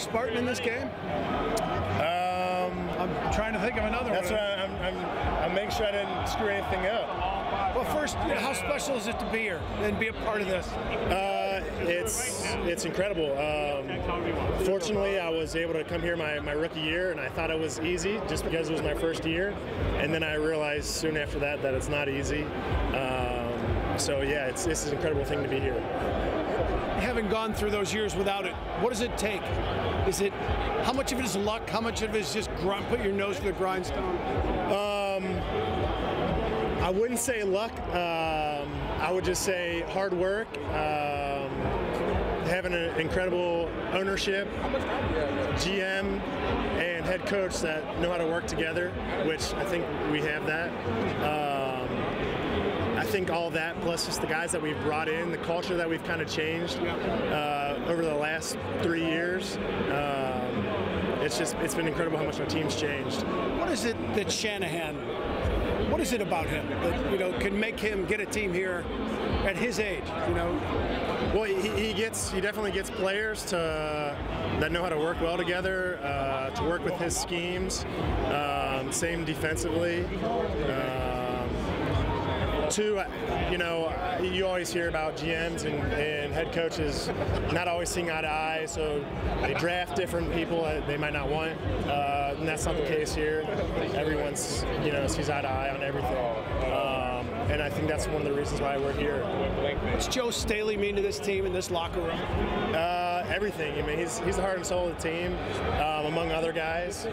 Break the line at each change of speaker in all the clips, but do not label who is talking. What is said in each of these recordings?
Spartan in this game?
Um,
I'm trying to think of another
that's
one.
why I'm, I'm, I'm making sure I didn't screw anything up.
Well, first, how special is it to be here and be a part of this?
Uh, it's it's incredible. Um, fortunately, I was able to come here my, my rookie year, and I thought it was easy just because it was my first year. And then I realized soon after that that it's not easy. Um, so yeah, it's this is an incredible thing to be here.
Having gone through those years without it, what does it take? Is it how much of it is luck? How much of it is just grind, put your nose to the grindstone?
I wouldn't say luck. Um, I would just say hard work. Um, having an incredible ownership, GM, and head coach that know how to work together, which I think we have that. Um, think all that, plus just the guys that we've brought in, the culture that we've kind of changed uh, over the last three years. Um, it's just it's been incredible how much our team's changed.
What is it that Shanahan? What is it about him that you know can make him get a team here at his age? You know,
Well, he, he gets he definitely gets players to that know how to work well together, uh, to work with his schemes. Um, same defensively. Um, two, you know, you always hear about GMs and, and head coaches not always seeing eye to eye, so they draft different people that they might not want, uh, and that's not the case here. Everyone's you know sees eye to eye on everything, um, and I think that's one of the reasons why we're here.
what's Joe Staley mean to this team in this locker room?
Uh, everything. I mean, he's he's the heart and soul of the team, um, among other guys.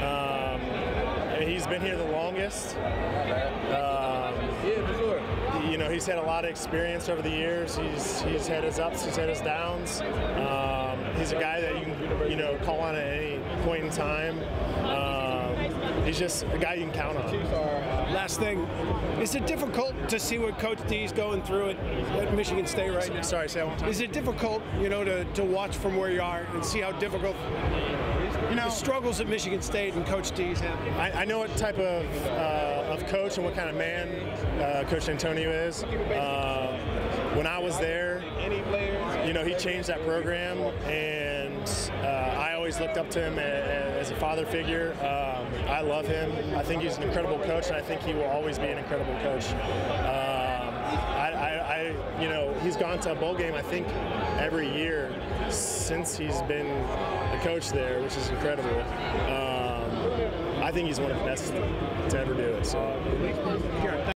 Um, he's been here the longest. Um, he's had a lot of experience over the years. He's he's had his ups, he's had his downs. Um, he's a guy that you can you know call on at any point in time. Um, he's just a guy you can count on.
Last thing, is it difficult to see what Coach D's going through at, at Michigan State right now?
Sorry, say one time.
Is it difficult, you know, to, to watch from where you are and see how difficult
You know,
the struggles at Michigan State and Coach D's have?
I, I know what type of uh, of coach and what kind of man uh, Coach Dantonio is. Uh, when I was there, you know, he changed that program, and uh, I always looked up to him as, a father figure. Um, I love him. I think he's an incredible coach, and I think he will always be an incredible coach. Um, I, I, I, you know, he's gone to a bowl game. I think every year since he's been the coach there, which is incredible. Um, I think he's one of the best to ever do it. So.